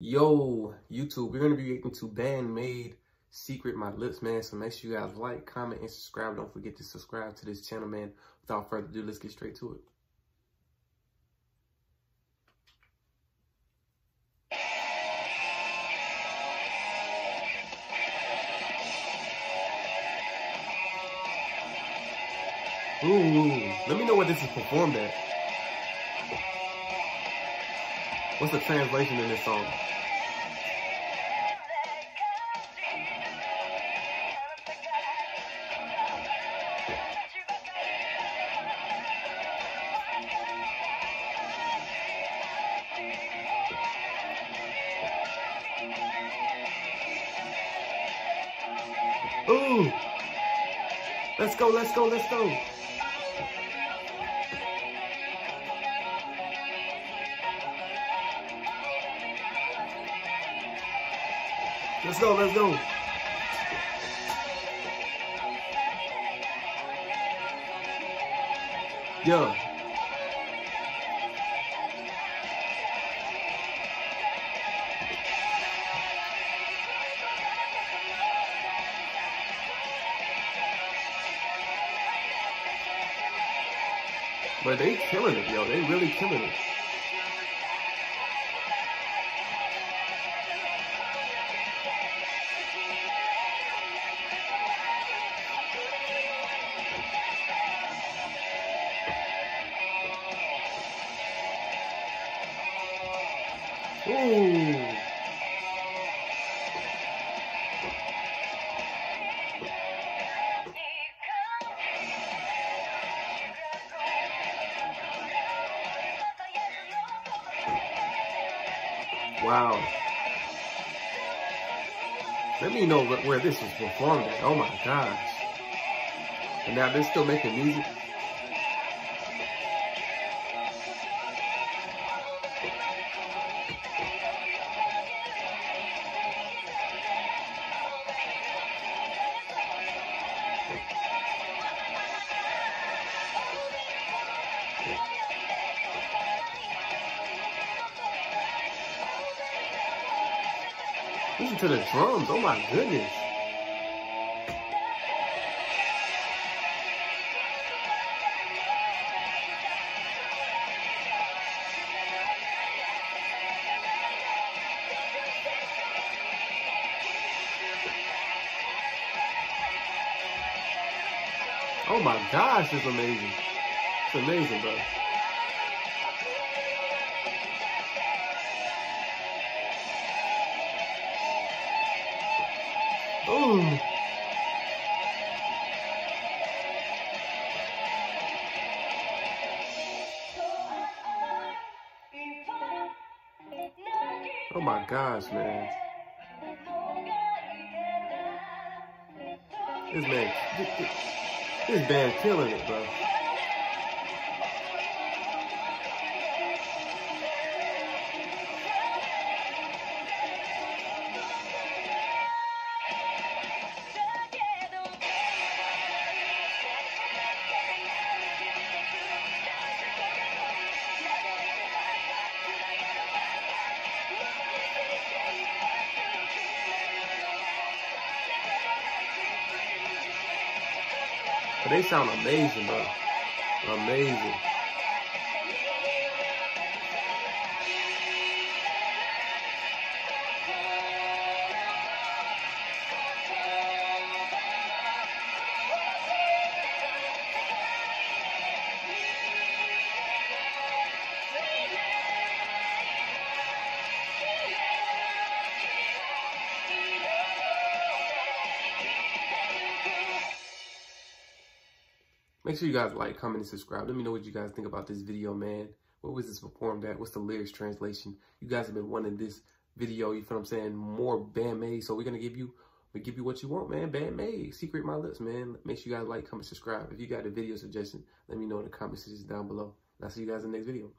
Yo, YouTube, we're going to be reacting to Band-Maid Secret My Lips, man. So make sure you guys like, comment, and subscribe. Don't forget to subscribe to this channel, man. Without further ado, let's get straight to it. Ooh, let me know what this is performed at. What's the translation in this song? Ooh! Let's go, let's go, let's go! Let's go, let's go. Yo. But they killing it, yo. They really killing it. Ooh. Wow. Let me know where this was performed at. Oh my gosh. And now they're still making music. Listen to the drums. Oh my goodness. Oh my gosh, it's amazing. It's amazing, bro. Ooh. Oh my gosh, man. This man, this, this band killing it, bro. But they sound amazing, bro. Amazing. Make sure you guys like, comment, and subscribe. Let me know what you guys think about this video, man. What was this performed at? What's the lyrics translation? You guys have been wanting this video, you feel what I'm saying? More Band-Maid. So we're to give you we give you what you want, man. Band-Maid. Secret My Lips, man. Make sure you guys like, comment, subscribe. If you got a video suggestion, let me know in the comment section down below. And I'll see you guys in the next video.